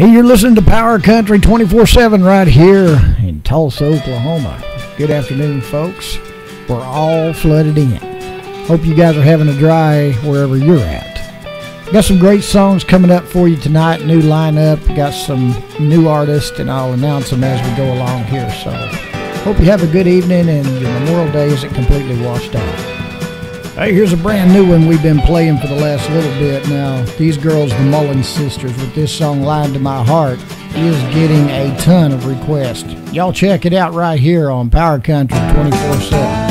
Hey, you're listening to Power Country 24 7 right here in Tulsa, Oklahoma. Good afternoon, folks. We're all flooded in. Hope you guys are having a dry wherever you're at. Got some great songs coming up for you tonight, new lineup. Got some new artists, and I'll announce them as we go along here. So, hope you have a good evening and your Memorial Day isn't completely washed out. Hey, here's a brand new one we've been playing for the last little bit now. These girls, the Mullins sisters, with this song Line to My Heart, is getting a ton of requests. Y'all check it out right here on Power Country 24 7.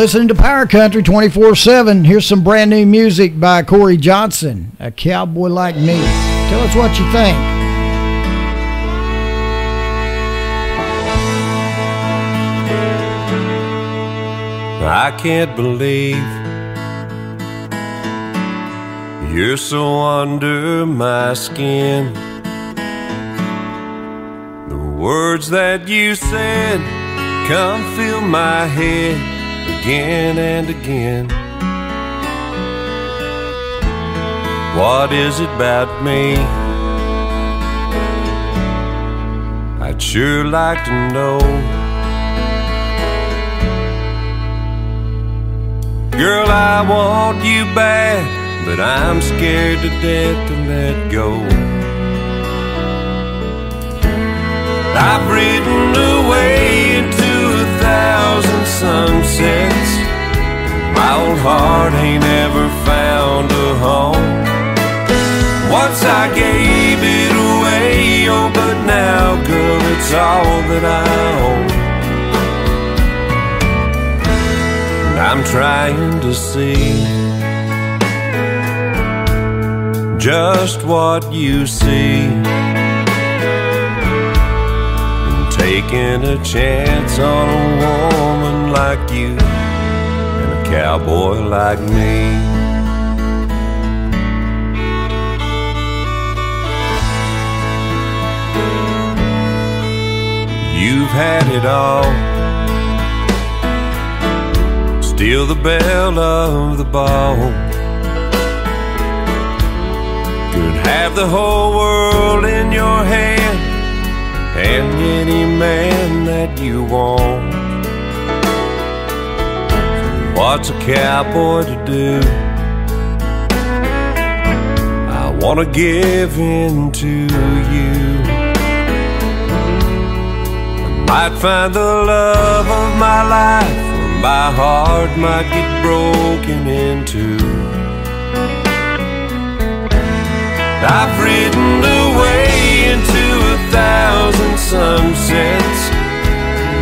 Listening to Power Country 24 7. Here's some brand new music by Corey Johnson, A Cowboy Like Me. Tell us what you think. I can't believe you're so under my skin. The words that you said come fill my head again and again. What is it about me? I'd sure like to know. Girl, I want you bad, but I'm scared to death to let go. I've ridden away sun sets. My old heart ain't ever found a home. Once I gave it away, oh, but now, girl, it's all that I own. And I'm trying to see just what you see. Taking a chance on a woman like you and a cowboy like me. You've had it all. Still the belle of the ball. Could have the whole world in your hand and any man that you want. What's a cowboy to do? I wanna give in to you. I might find the love of my life, or my heart might get broken into. I've ridden away into thousand sunsets.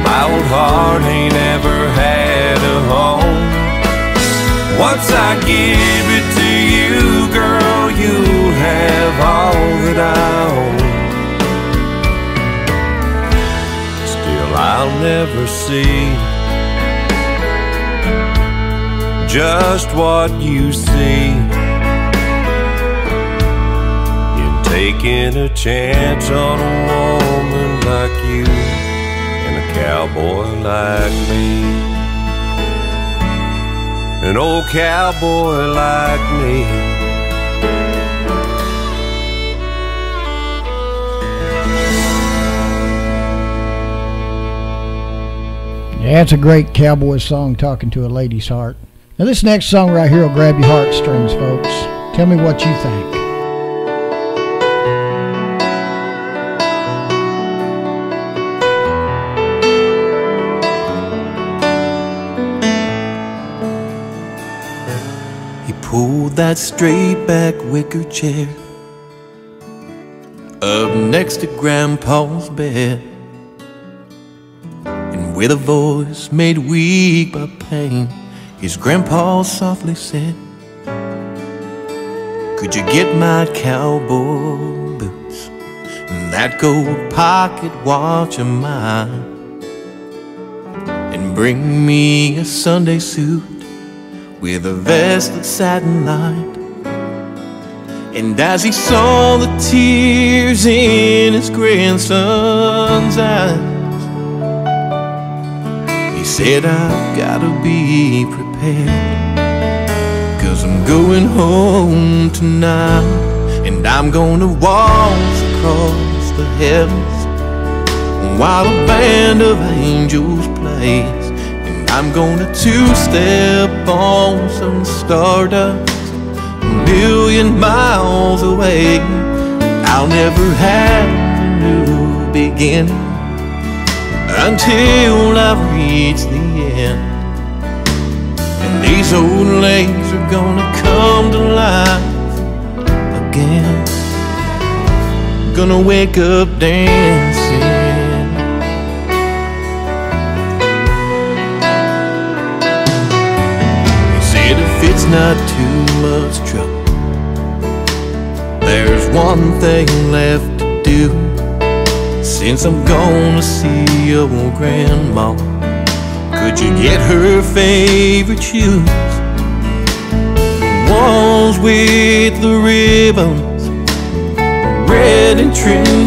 My old heart ain't ever had a home. Once I give it to you, girl, you'll have all that I own. Still, I'll never see just what you see taking a chance on a woman like you and a cowboy like me. An old cowboy like me. Yeah, it's a great cowboy song talking to a lady's heart. Now, this next song right here will grab your heartstrings, folks. Tell me what you think. That straight back wicker chair up next to Grandpa's bed And with a voice made weak by pain, his grandpa softly said, Could you get my cowboy boots and that gold pocket watch of mine? And bring me a Sunday suit with a vest that satin lined. And as he saw the tears in his grandson's eyes, he said I've gotta be prepared Cause I'm going home tonight And I'm gonna waltz across the heavens While a band of angels plays I'm gonna two-step on some stardust A million miles away I'll never have a new beginning until I've reached the end. And these old legs are gonna come to life again. Gonna wake up dancing. Too much there's one thing left to do. Since I'm gonna see old grandma Could you get her favorite shoes? The ones with the ribbons Red and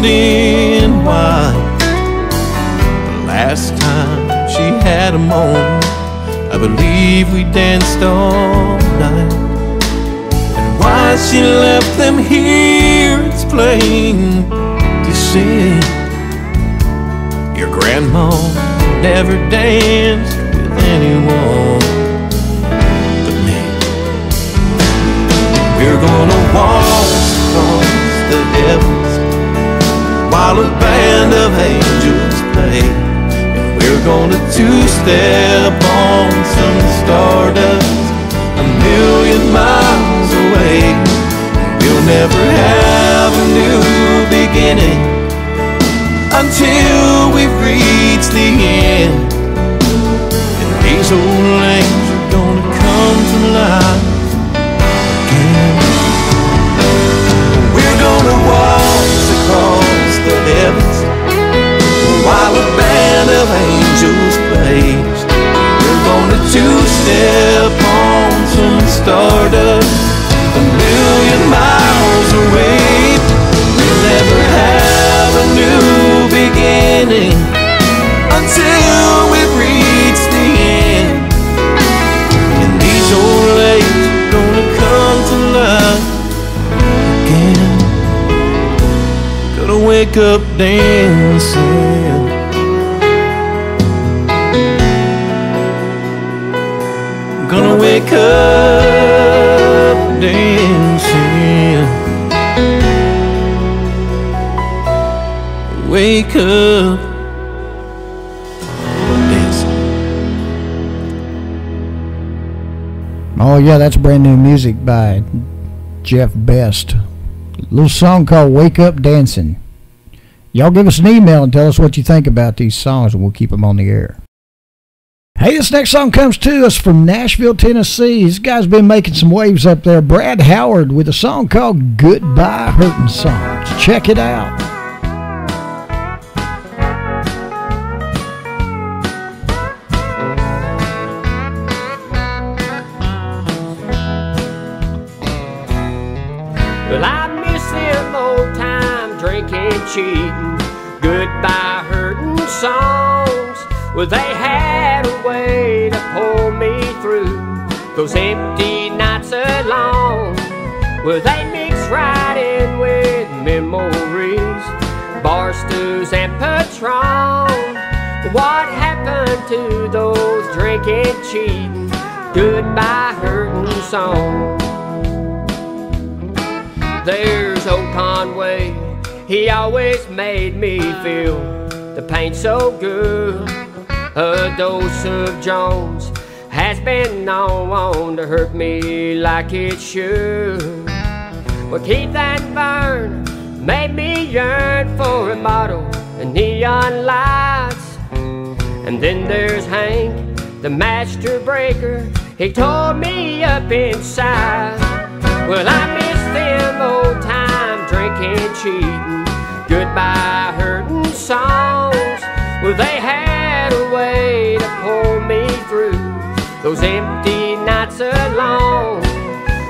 in white The last time she had them on I believe we danced all night why she left them here It's plain to see your grandma never danced with anyone but me. We're gonna waltz across the heavens while a band of angels play. And we're gonna two-step on some stardust. a million miles away. We'll never have a new beginning until we've reached the end. And these old lanes are gonna come to life again. We're gonna waltz across the heavens while a band of angels plays. We're gonna two-step on some stardust a million miles away. We'll never have a new beginning until we've the end. And these old lakes are gonna come to life again. Gonna wake up dancing. Gonna wake up Oh, yeah, that's brand new music by Jeff Best. A little song called Wake Up Dancing. Y'all give us an email and tell us what you think about these songs, and we'll keep them on the air. Hey, this next song comes to us from Nashville, Tennessee. This guy's been making some waves up there. Brad Howard with a song called Goodbye Hurting Songs. Check it out. Cheating, goodbye hurting songs. Well, they had a way to pull me through those empty nights alone. Well, they mix right in with memories, bar and Patron. What happened to those drinking, cheating, goodbye hurting songs? There's old Conway, he always made me feel the pain so good. A dose of Jones has been known to hurt me like it should. Well, Keith and Vern made me yearn for a bottle and neon lights. And then there's Hank, the master breaker. He tore me up inside. Well, I miss them old time drinking, cheating, goodbye hurting songs. Well, they had a way to pull me through those empty nights alone.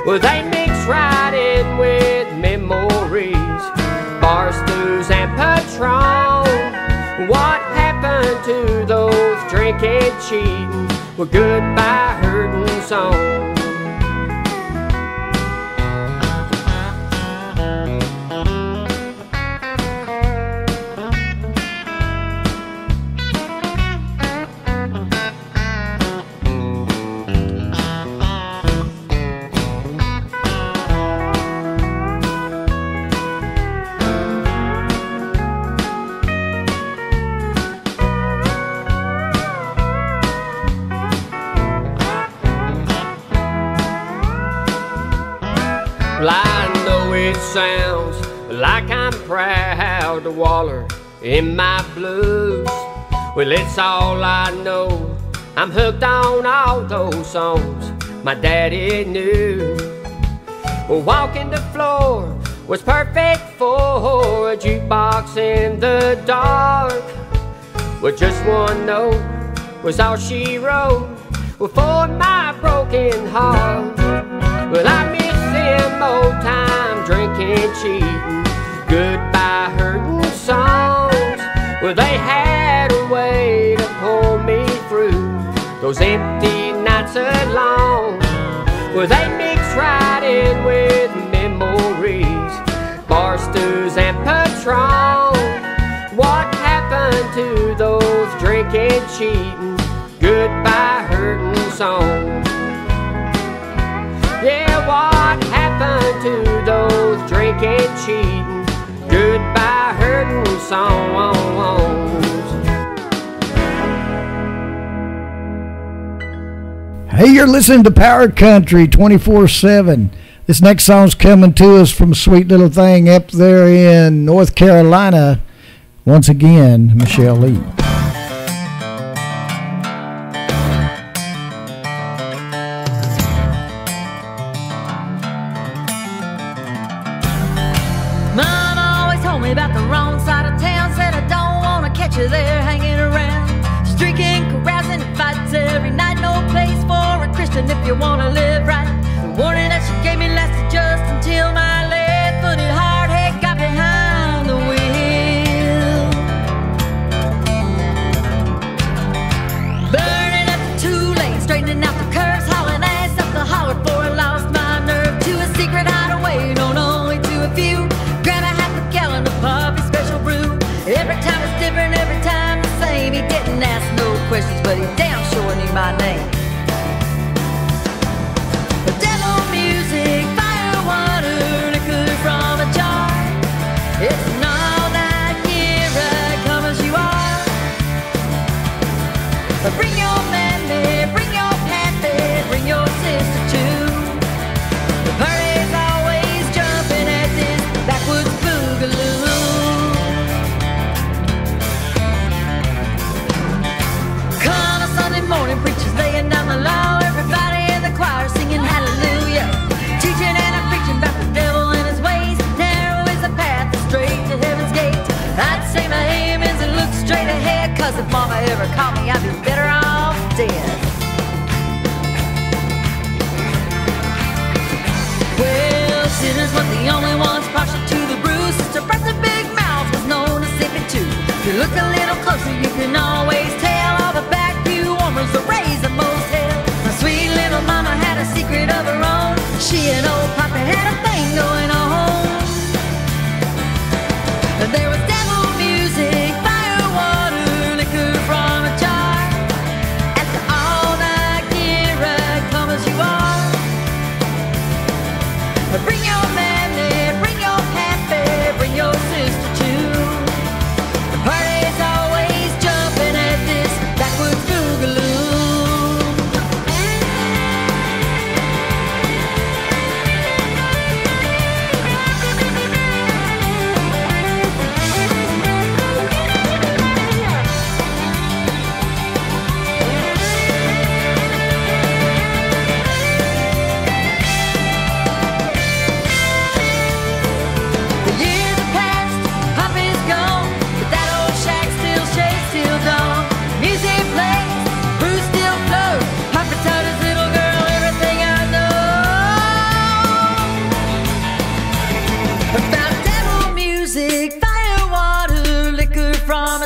Well, they mix right in with memories, bar stews and Patron. What happened to those drinking, cheating, well, goodbye hurting songs? Proud to waller in my blues. Well, it's all I know. I'm hooked on all those songs my daddy knew. Well, walking the floor was perfect for a jukebox in the dark. Well, just one note was all she wrote. Well, for my broken heart. Well, I miss them old time drinking, cheating, goodbye hurting songs. Well, they had a way to pull me through those empty nights alone. Well, they mix right in with memories, bar stews and Patron. What happened to those drinking, cheating, goodbye hurting songs? Yeah, what happened to those drinking, cheating, songs. Hey, you're listening to Power Country 24 7. This next song's coming to us from Sweet Little Thing up there in North Carolina. Once again, Michelle Lee.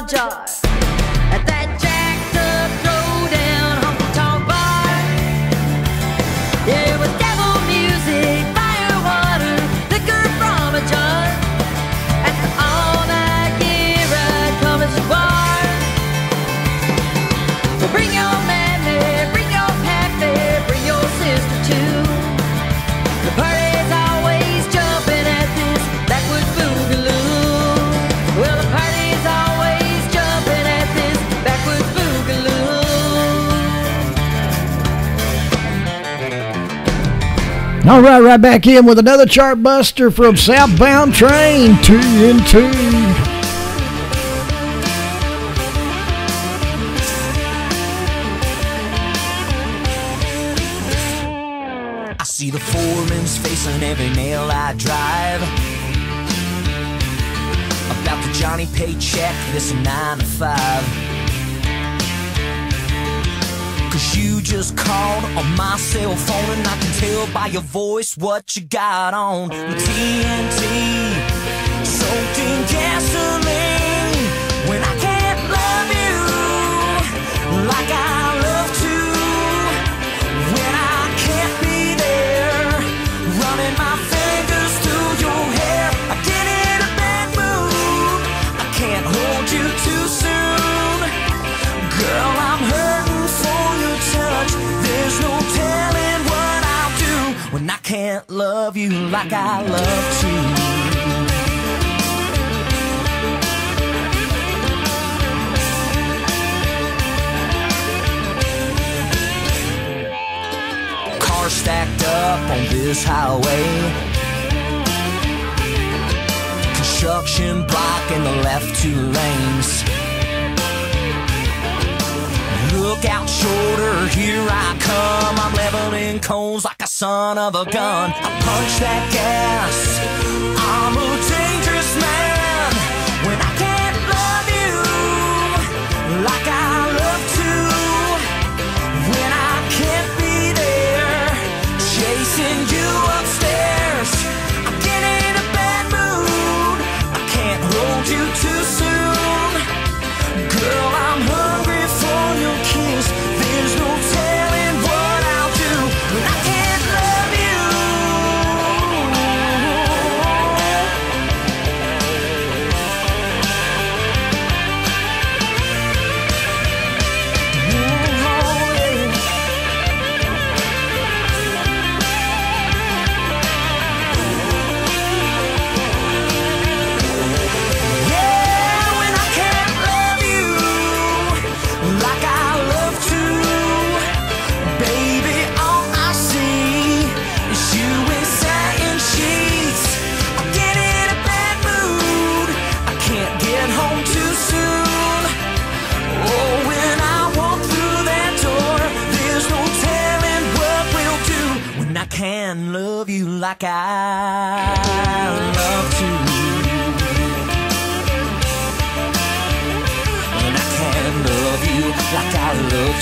jar. All right, right back in with another chart buster from Southbound Train, TNT. I see the foreman's face on every nail I drive. About the Johnny paycheck, this nine to five. Cause you just called on my cell phone and I can tell by your voice what you got on the TNT. can't love you like I love to. Cars stacked up on this highway. Construction blocking the left two lanes. Look out shoulder, here I come. I'm leveling cones like a son of a gun. I punch that gas. Like I love to. And I can love you like I love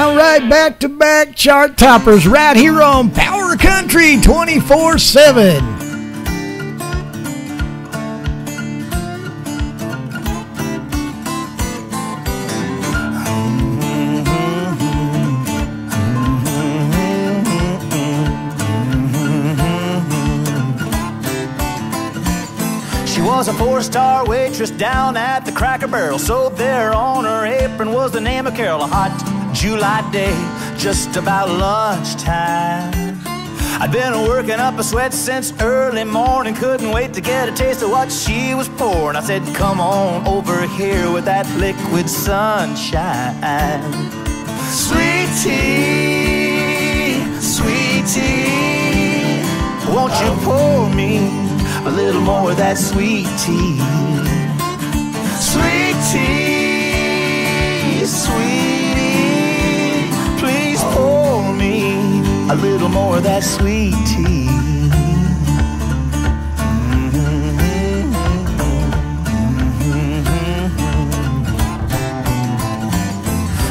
All right, back to back chart toppers right here on Power Country 24 7. She was a four-star waitress down at the Cracker Barrel. So there on her apron was the name of Carol. A hot July day, just about lunchtime. I'd been working up a sweat since early morning. Couldn't wait to get a taste of what she was pouring. I said, "Come on over here with that liquid sunshine, sweet tea, sweet tea. Won't you pour me a little more of that sweet tea? A little more of that sweet tea.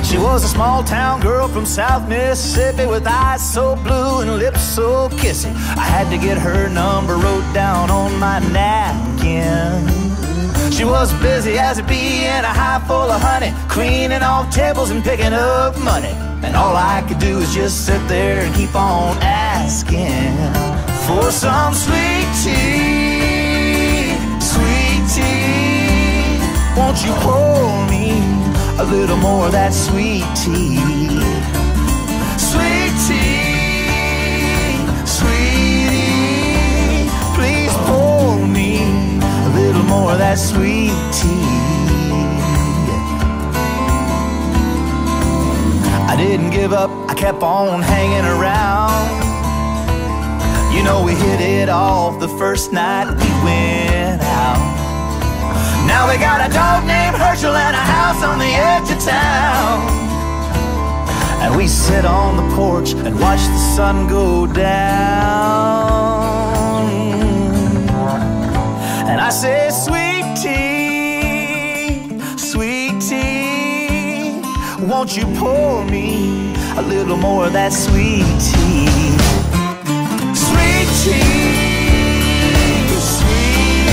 She was a small town girl from South Mississippi with eyes so blue and lips so kissy. I had to get her number wrote down on my napkin. She was busy as a bee in a hive full of honey, cleaning off tables and picking up money. And all I could do is just sit there and keep on asking for some sweet tea, sweet tea. Won't you pour me a little more of that sweet tea? Sweet tea, sweetie, please pour me a little more of that sweet tea. Didn't give up, I kept on hanging around. You know, we hit it off the first night we went out. Now we got a dog named Herschel and a house on the edge of town. And we sit on the porch and watch the sun go down. And I say, sweet won't you pour me a little more of that sweet tea? Sweet tea, sweet,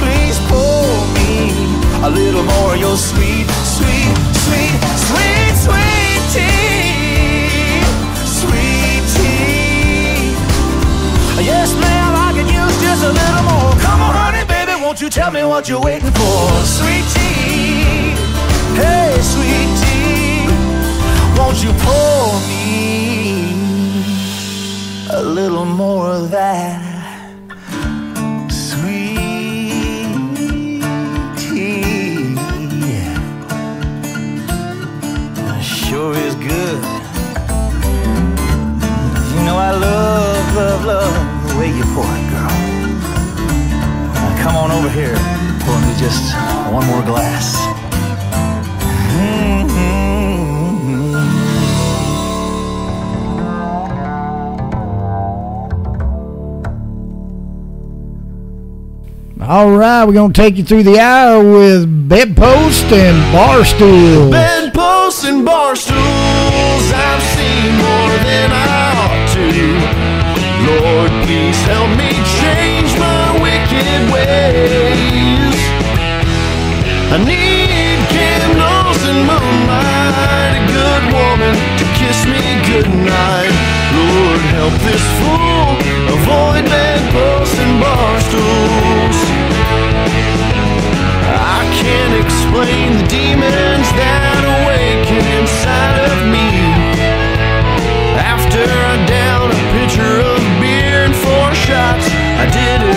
please pour me a little more of your sweet, sweet, sweet, sweet, sweet tea. Sweet tea. Yes, ma'am, I could use just a little more. Come on, honey, baby, won't you tell me what you're waiting for? Sweet tea. Hey, sweet tea. Won't you pour me a little more of that? Sure is good. You know I love, love, love the way you pour it, girl. Come on over here, pour me just one more glass. All right, we're going to take you through the hour with bedpost and bar stools. Bedposts and bar stools, I've seen more than I ought to. Lord, please help me change my wicked ways. I need candles and moonlight, a good woman to kiss me goodnight. Lord, help this fool avoid bedposts and bar stools. Explain the demons that awaken inside of me. After I down a pitcher of beer and four shots I didn't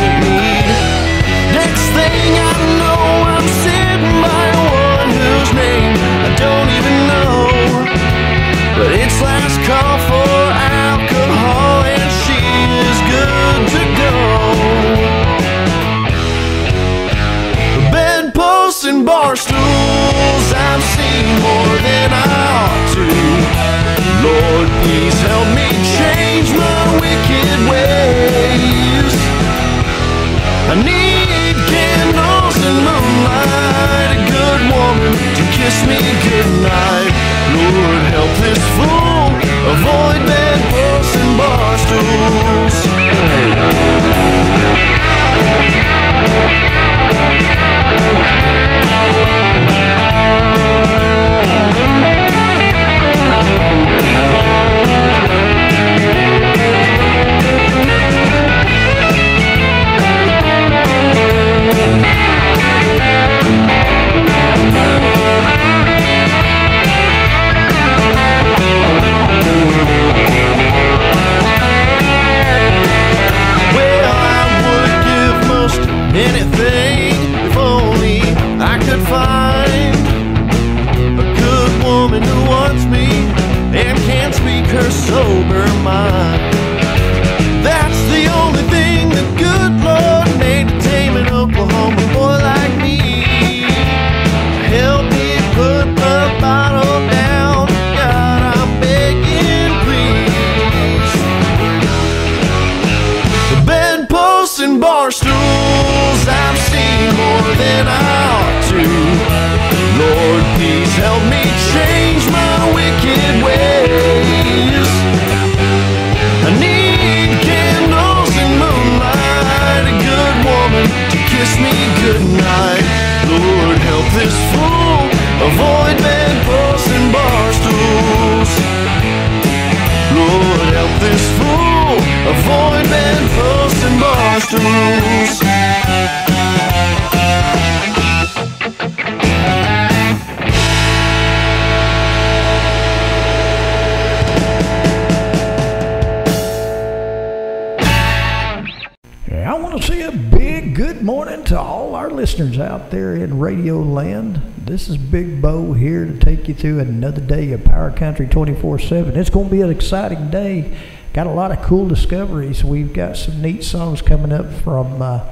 This is Big Beau here to take you through another day of Power Country 24 7. It's going to be an exciting day. Got a lot of cool discoveries. We've got some neat songs coming up from uh,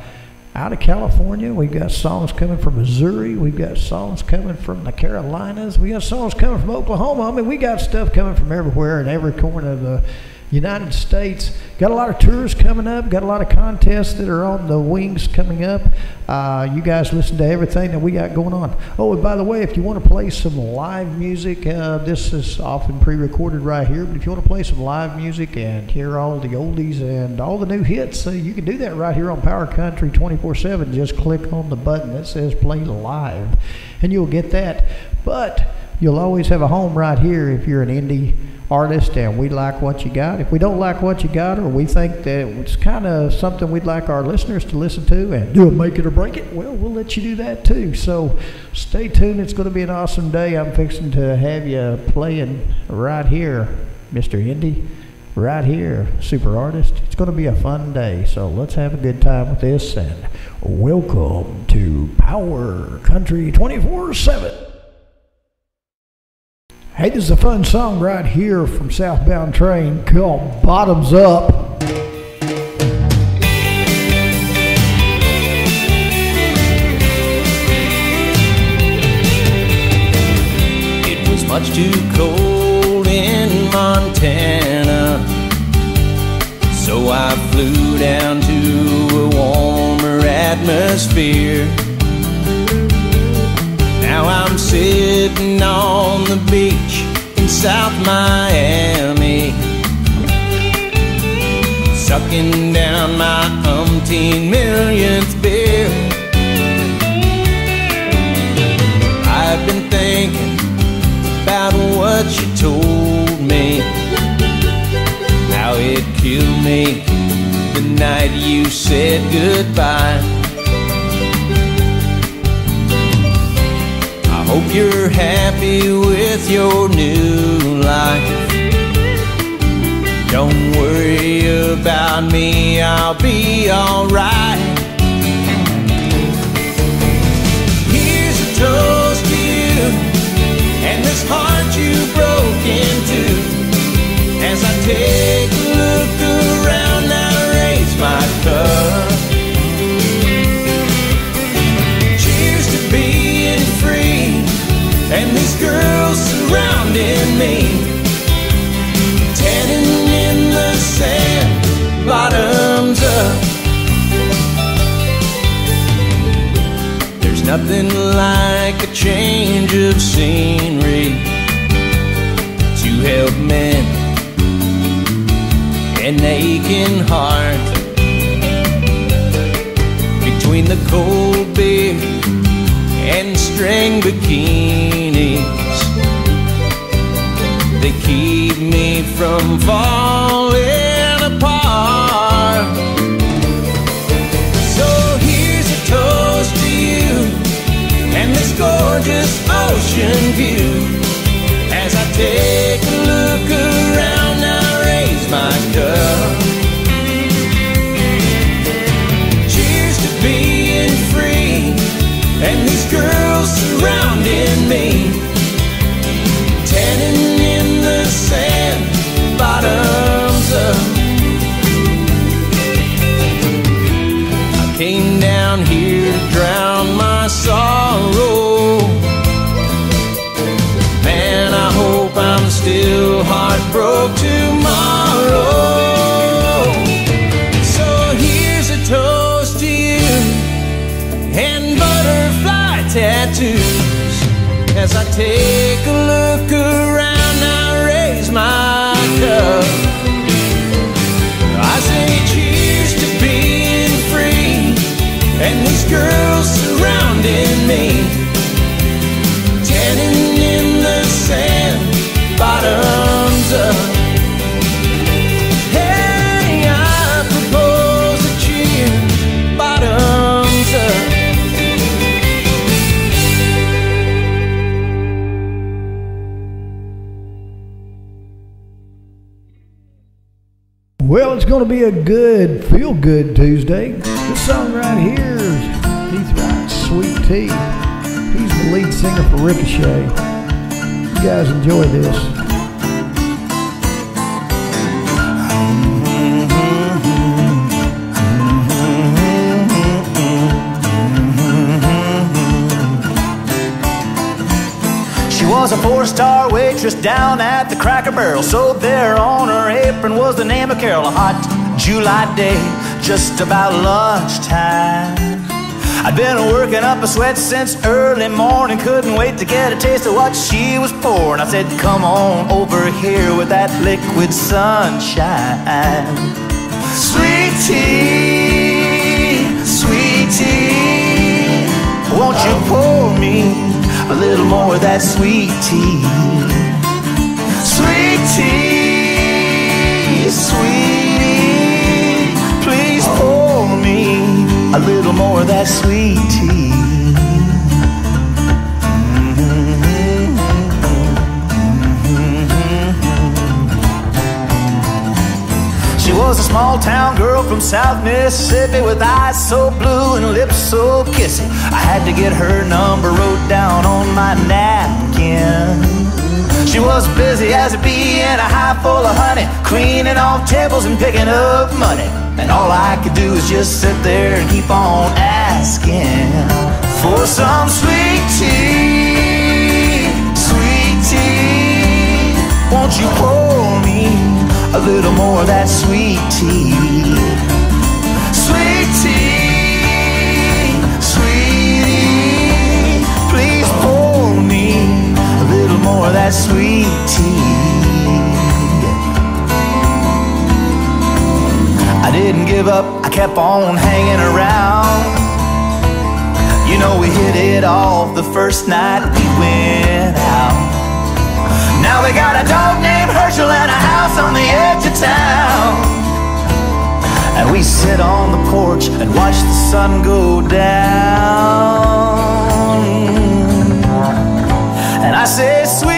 out of California. We've got songs coming from Missouri. We've got songs coming from the Carolinas. We got songs coming from Oklahoma. I mean, we got stuff coming from everywhere and every corner of the United States. Got a lot of tours coming up. Got a lot of contests that are on the wings coming up. Uh, you guys listen to everything that we got going on. Oh, and by the way, if you want to play some live music, uh, this is often pre-recorded right here. But if you want to play some live music and hear all the oldies and all the new hits, uh, you can do that right here on Power Country 24/7. Just click on the button that says "Play Live," and you'll get that. But you'll always have a home right here if you're an indie artist and we like what you got. If we don't like what you got or we think that it's kind of something we'd like our listeners to listen to and do a make it or break it, well, we'll let you do that too. So stay tuned. It's going to be an awesome day. I'm fixing to have you playing right here, Mr. Indy. Right here, super artist. It's going to be a fun day, so let's have a good time with this and welcome to Power Country 24 7. Hey, this is a fun song right here from Southbound Train called Bottoms Up. It was much too cold in Montana. So I flew down to a warmer atmosphere. Now I'm sitting on the beach South Miami, sucking down my umpteen millionth beer. I've been thinking about what you told me, how it killed me the night you said goodbye. Hope you're happy with your new life. Don't worry about me, I'll be alright. Here's a toast to you and this heart you broke into. As I take surrounding me. Tanning in the sand, bottoms up. There's nothing like a change of scenery to help mend an aching heart. Between the cold beer and string bikinis. They keep me from falling apart. So here's a toast to you and this gorgeous ocean view. As I take a look around, I raise my cup. Cheers to being free and these girls surrounding me, tanning drown my sorrow. Man, I hope I'm still heartbroken tomorrow. So here's a toast to you and butterfly tattoos. As I take a look around, surrounding me, tanning in the sand, bottoms up. Well, it's going to be a good, feel good Tuesday. This song right here He's the lead singer for Ricochet. You guys enjoy this. She was a four-star waitress down at the Cracker Barrel. So there on her apron was the name of Carol. A hot July day, just about lunchtime. I'd been working up a sweat since early morning. Couldn't wait to get a taste of what she was pouring. I said, Come on over here with that liquid sunshine. Sweet tea, sweet tea. Won't you pour me a little more of that sweet tea? Sweet tea, sweetie. Please pour me a little more of that sweet tea. She was a small town girl from South Mississippi with eyes so blue and lips so kissy. I had to get her number wrote down on my napkin. She was busy as a bee in a hive full of honey, cleaning off tables and picking up money. And all I could do is just sit there and keep on asking for some sweet tea, sweet tea. Won't you pour me a little more of that sweet tea? Sweet tea, sweetie. Please pour me a little more of that sweet tea. I didn't give up, I kept on hanging around. You know, we hit it off the first night we went out. Now we got a dog named Herschel and a house on the edge of town. And we sit on the porch and watch the sun go down. And I say, sweet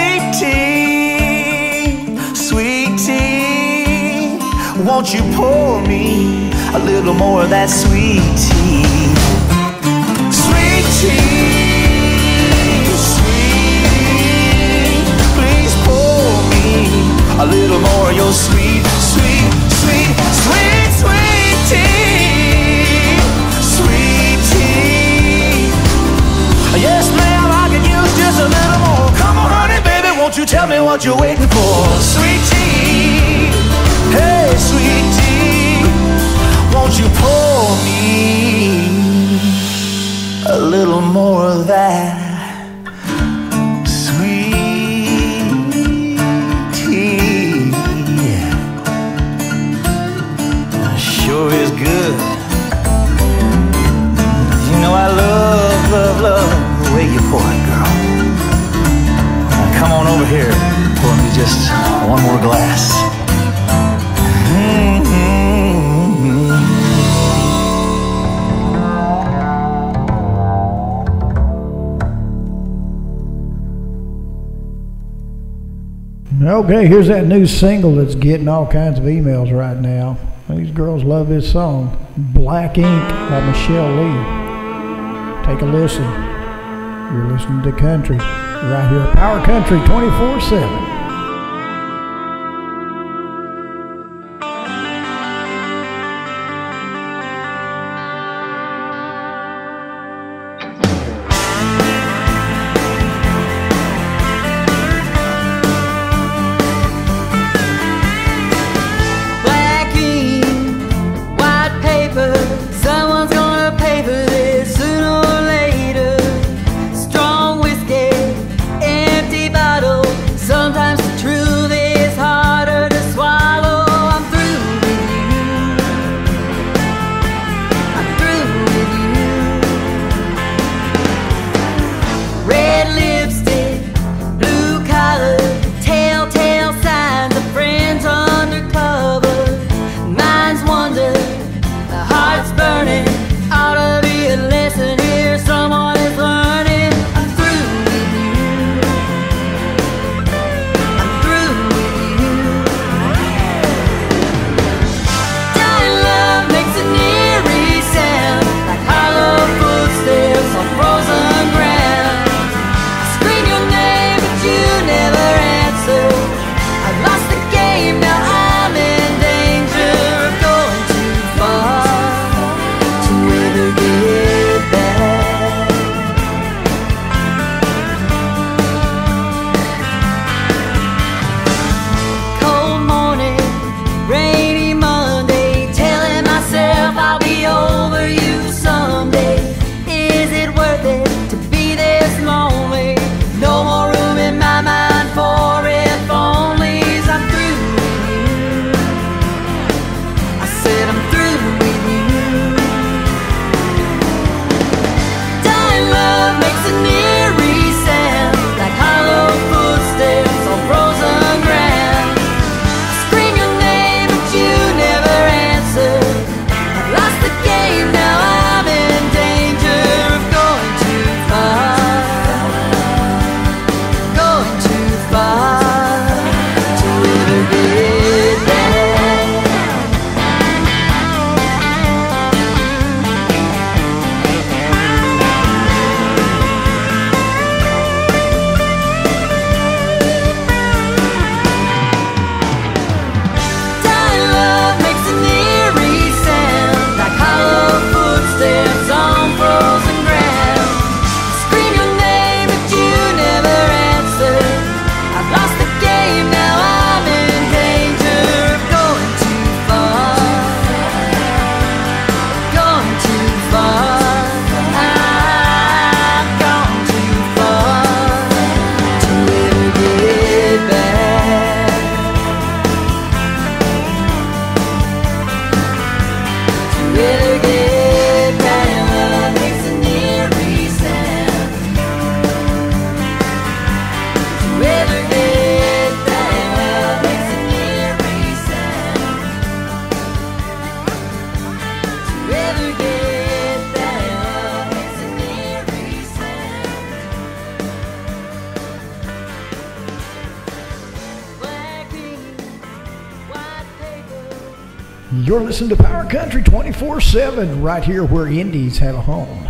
won't you pour me a little more of that sweet tea? Sweet tea, sweet, please pour me a little more of your sweet, sweet, sweet, sweet, sweet tea, sweet tea. Yes, ma'am, I could use just a little more. Come on, honey, baby, won't you tell me what you're waiting for? Sweet tea, sweet tea, won't you pour me a little more of that sweet tea? Sure is good. You know I love, love, love the way you pour it, girl. Come on over here, pour me just one more glass. Okay, here's that new single that's getting all kinds of emails right now. These girls love this song, Black Ink by Michelle Lee. Take a listen. You're listening to country right here, Power Country 24 7. You're listening to Power Country 24 7 right here where Indies have a home.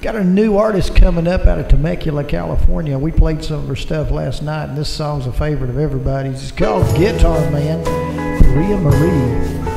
Got a new artist coming up out of Temecula, California. We played some of her stuff last night, and this song's a favorite of everybody's. It's called Guitar Man, Maria Marie.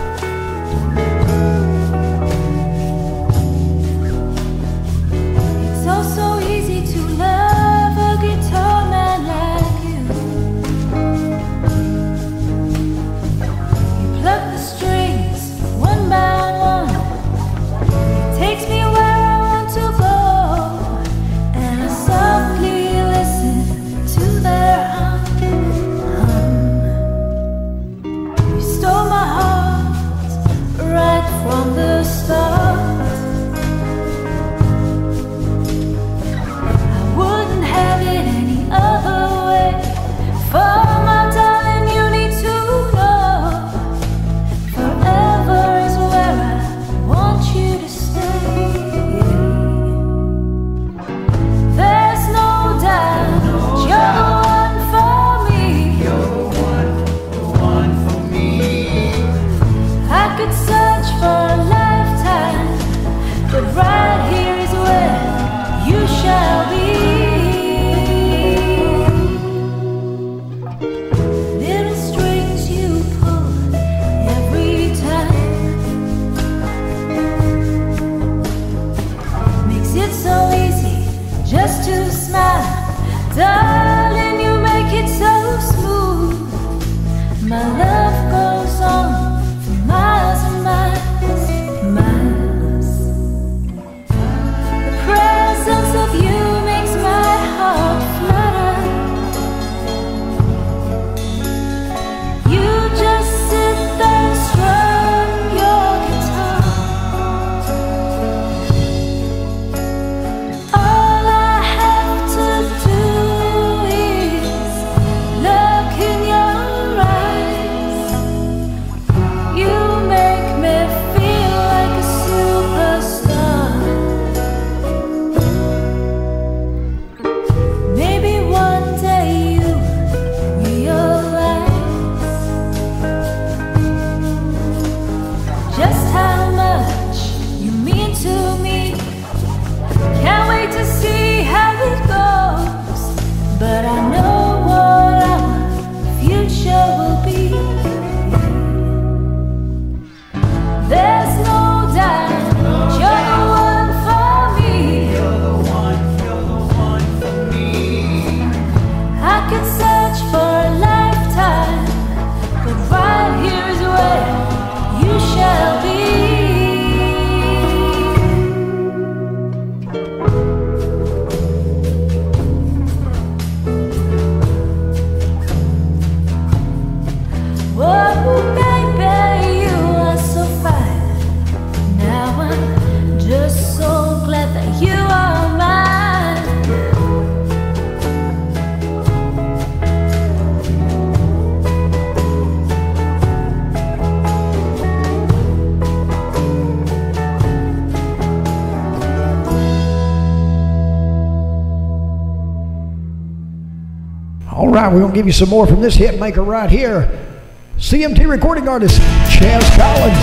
Right, we're going to give you some more from this hit maker right here. CMT recording artist Chaz Collins.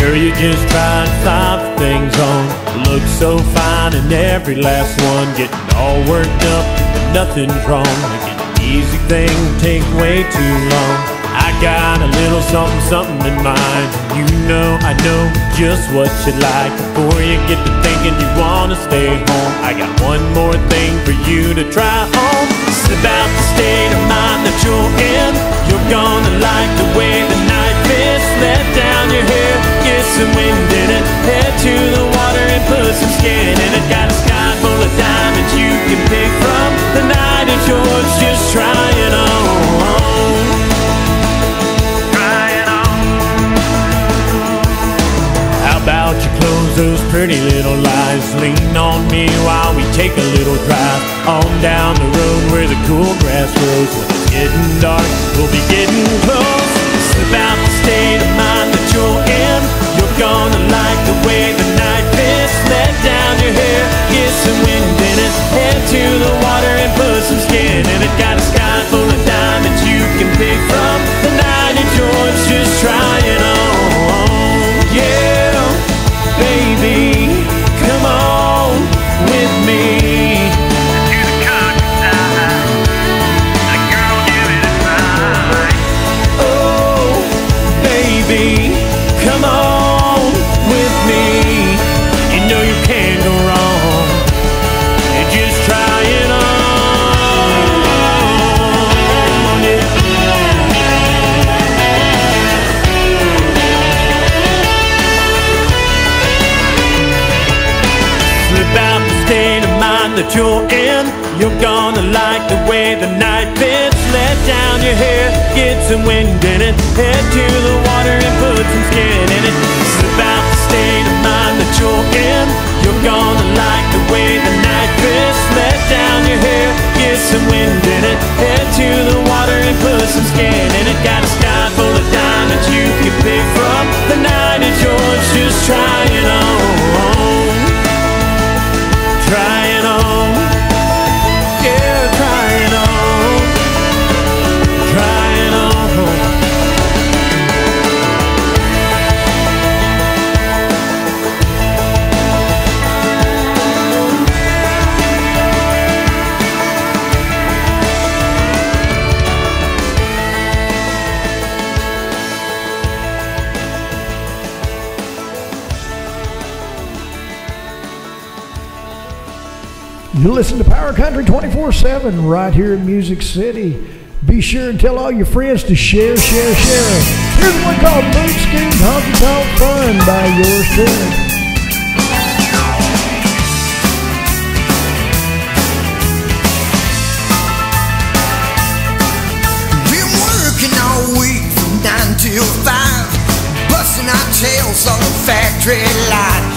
Girl, you just trying five things on. Look so fine in every last one. Getting all worked up, but nothing's wrong. Making an easy thing take way too long. I got a little something, something in mind. You know, I know just what you like. Before you get to thinking you wanna stay home, I got one more thing for you to try on. It's about the state of mind that you're in. You're gonna like the way the night mist let down your hair. Get some wind in it. Head to the water and put some skin in it. Got a sky full of diamonds you can pick from. The night pretty little lies. Lean on me while we take a little drive on down the road where the cool grass grows. When it's getting dark, we'll You're gonna like the way the night fits. Let down your hair, get some wind in it. Head to the water and put some skin in it. It's about the state of mind that you're in. You're gonna like the way the night fits. Let down your hair, get some wind in it. Head to the water and put some skin in it. You listen to Power Country 24 7 right here in Music City. Be sure and tell all your friends to share, share, share. Here's one called Moonskin Honky Tonk Fun by yours truly. Been working all week from nine till five, busting our tails on the factory line.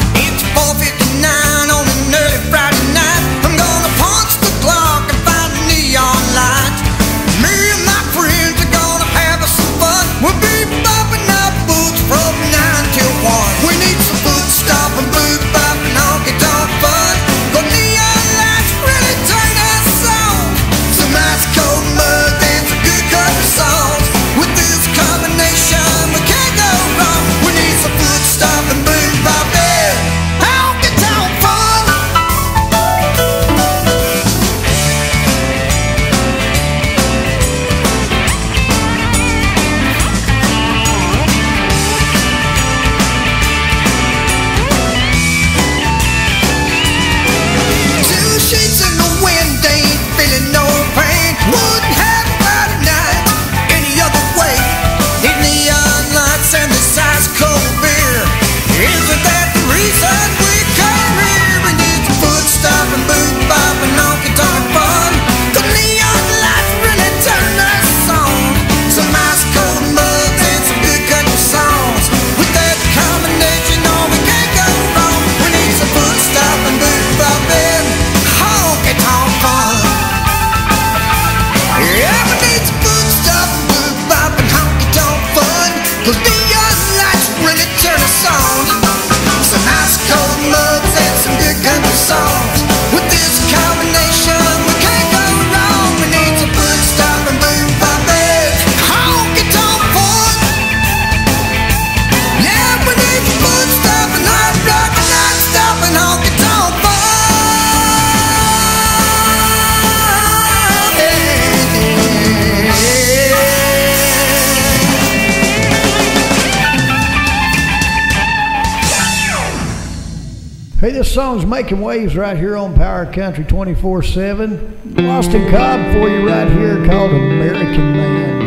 Song's making waves right here on Power Country 24 7. Lost in Cobb for you right here called American Man.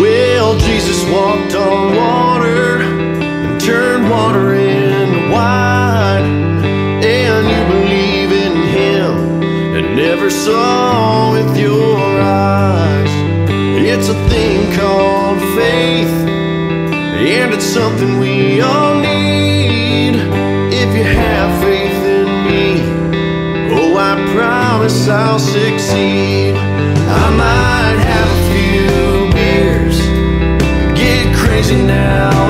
Well, Jesus walked on water and turned water into wine. And you believe in him and never saw with your eyes. It's a thing called faith, and it's something we all succeed. I might have a few beers, get crazy now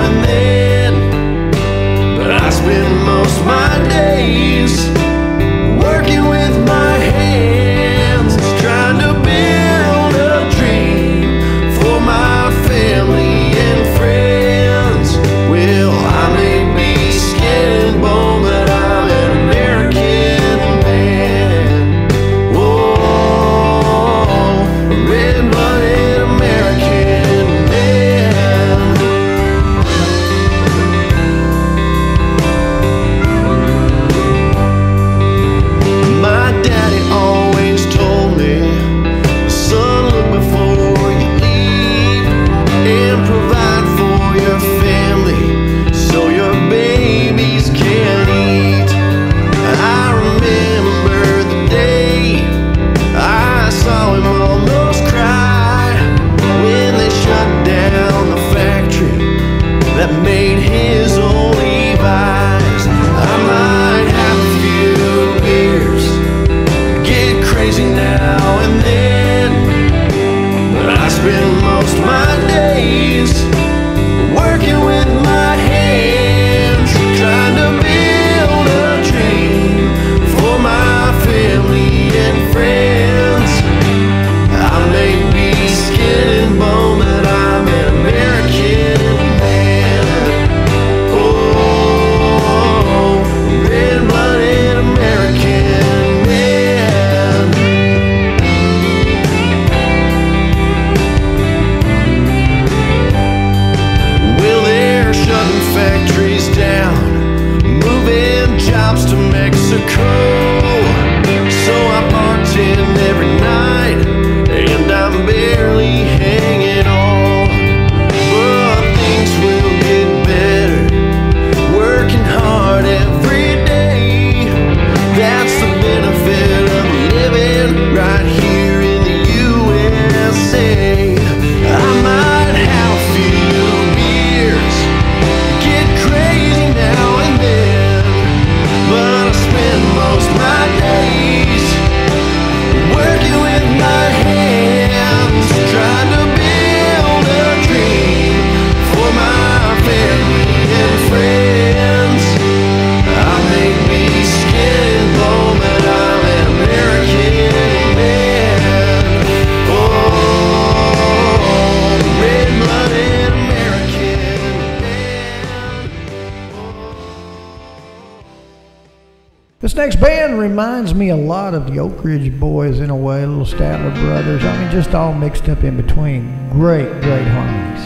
me a lot of the Oak Ridge Boys in a way, little Statler Brothers. I mean, just all mixed up in between. Great, great harmonies.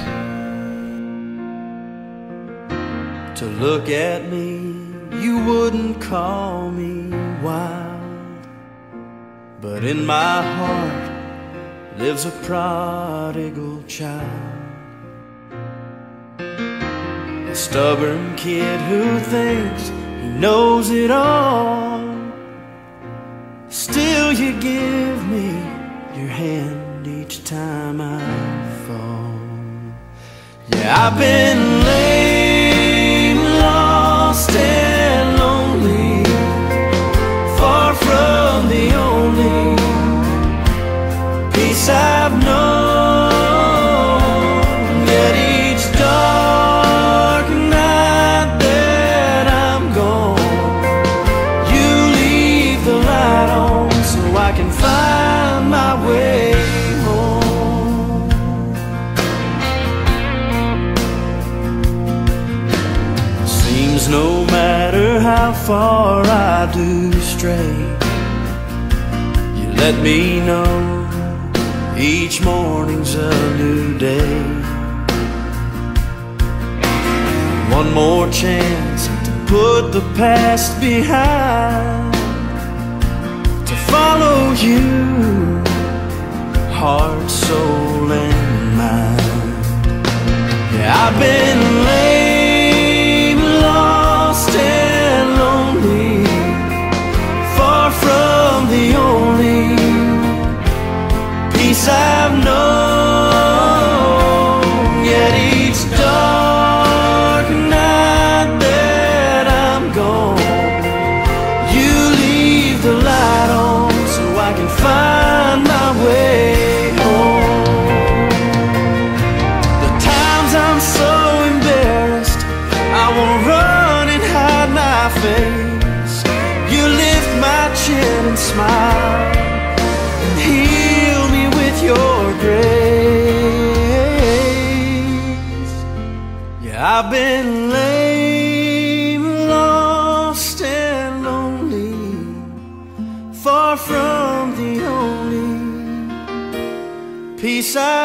To look at me, you wouldn't call me wild. But in my heart lives a prodigal child. A stubborn kid who thinks he knows it all. Do stray, you let me know each morning's a new day. One more chance to put the past behind, to follow you, heart, soul, and mind. Yeah, I've been lame, from the only peace I've known. I've been lame, lost, and lonely, far from the only peace known.